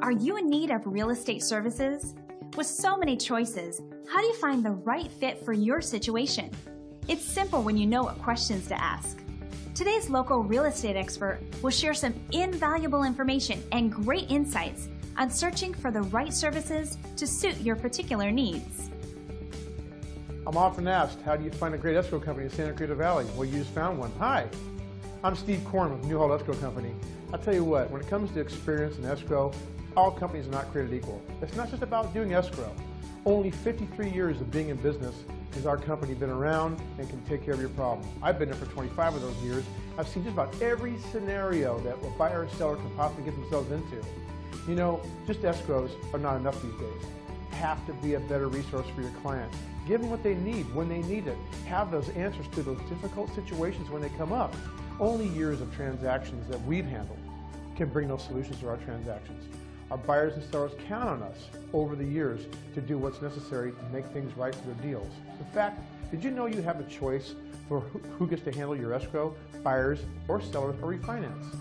Are you in need of real estate services? With so many choices, how do you find the right fit for your situation? It's simple when you know what questions to ask. Today's local real estate expert will share some invaluable information and great insights on searching for the right services to suit your particular needs. I'm often asked, how do you find a great escrow company in Santa Clarita Valley? Well, you just found one. Hi, I'm Steve Corn with Newhall Escrow Company. I'll tell you what, when it comes to experience in escrow, all companies are not created equal. It's not just about doing escrow. Only 53 years of being in business has our company been around and can take care of your problem. I've been there for 25 of those years. I've seen just about every scenario that a buyer or seller can possibly get themselves into. You know, just escrows are not enough these days. Have to be a better resource for your client. Give them what they need when they need it. Have those answers to those difficult situations when they come up. Only years of transactions that we've handled can bring those solutions to our transactions. Our buyers and sellers count on us over the years to do what's necessary to make things right for their deals. In fact, did you know you have a choice for who gets to handle your escrow, buyers or sellers or refinance?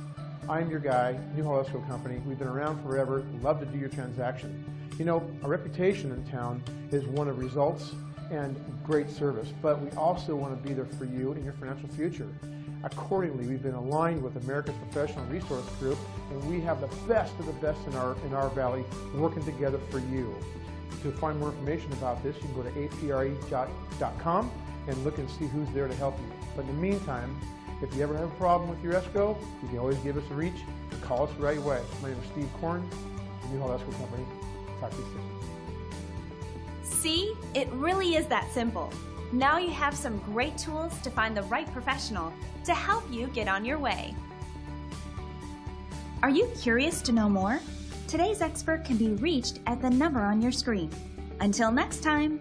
I'm your guy, Newhall Escrow Company. We've been around forever, love to do your transaction. You know, our reputation in town is one of results and great service, but we also want to be there for you in your financial future. Accordingly, we've been aligned with America's Professional Resource Group, and we have the best of the best in our, in our valley working together for you. To find more information about this, you can go to aprg.com and look and see who's there to help you. But in the meantime, if you ever have a problem with your escrow, you can always give us a reach and call us right away. My name is Steve Corn, Newhall Escrow Company. Talk to you soon. See, it really is that simple. Now you have some great tools to find the right professional to help you get on your way. Are you curious to know more? Today's expert can be reached at the number on your screen. Until next time.